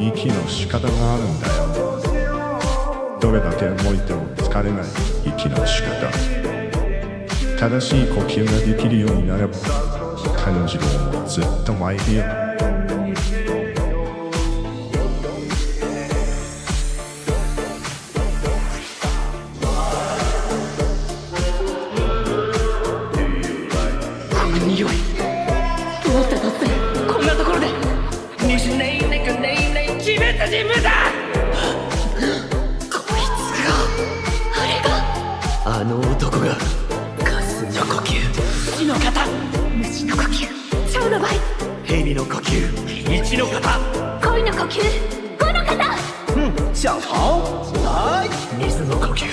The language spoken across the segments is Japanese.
息の仕方があるんだよ。どれだけ動いても疲れない息の仕方。正しい呼吸ができるようになれば感じるもずっと前いるよ匂い。どうして突然こんなところで。西ネイネクネイネイ鬼滅人無だ。こいつが。あれが。あの男が。ガスの呼吸。死の型虫の呼吸蝶の場合蛇の呼吸一の型恋の呼吸五の方小桃はい水の呼吸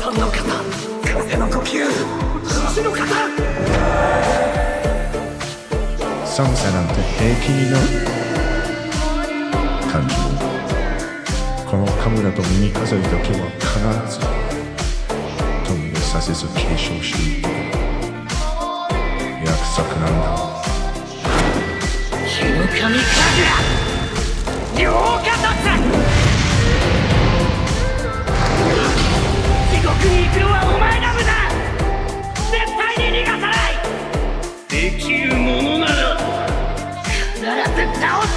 三の型風の呼吸星の型寒さなんて平気になる感じるこのカムラと耳飾りだけは必ず途切れさせず継承していく狼神楽両家突地獄に行くのはお前が無駄絶対に逃がさないできるものなら必ず倒す